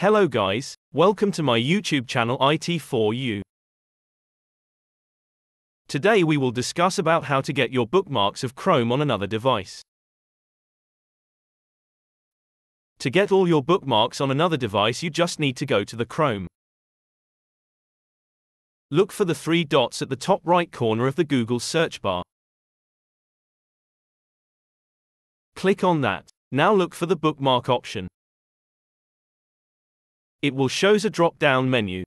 Hello guys, welcome to my YouTube channel IT4U. Today we will discuss about how to get your bookmarks of Chrome on another device. To get all your bookmarks on another device you just need to go to the Chrome. Look for the three dots at the top right corner of the Google search bar. Click on that. Now look for the bookmark option. It will shows a drop-down menu.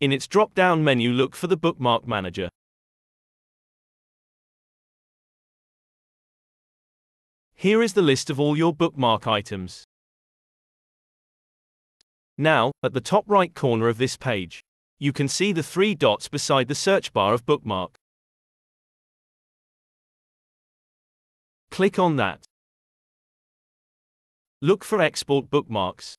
In its drop-down menu look for the Bookmark Manager. Here is the list of all your bookmark items. Now, at the top right corner of this page, you can see the three dots beside the search bar of bookmark. Click on that. Look for export bookmarks.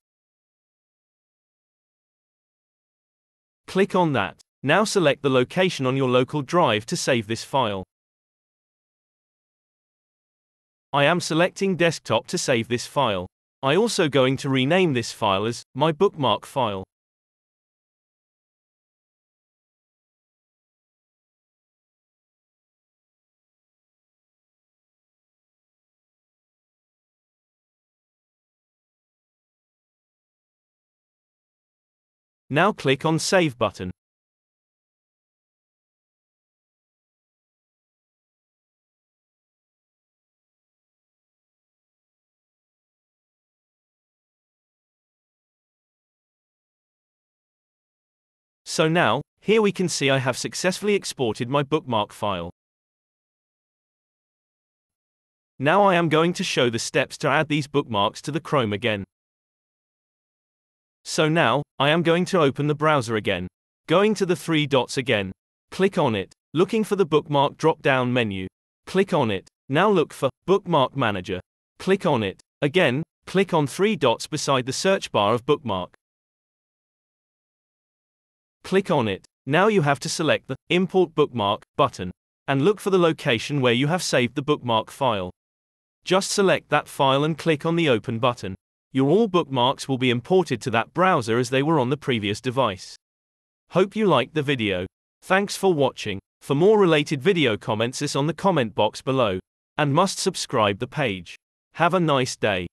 Click on that. Now select the location on your local drive to save this file. I am selecting desktop to save this file. I also going to rename this file as my bookmark file. Now click on Save button. So now, here we can see I have successfully exported my bookmark file. Now I am going to show the steps to add these bookmarks to the Chrome again. So now, I am going to open the browser again. Going to the three dots again. Click on it. Looking for the bookmark drop down menu. Click on it. Now look for Bookmark Manager. Click on it. Again, click on three dots beside the search bar of bookmark. Click on it. Now you have to select the Import Bookmark button and look for the location where you have saved the bookmark file. Just select that file and click on the Open button. Your all bookmarks will be imported to that browser as they were on the previous device. Hope you liked the video. Thanks for watching. For more related video comments us on the comment box below. And must subscribe the page. Have a nice day.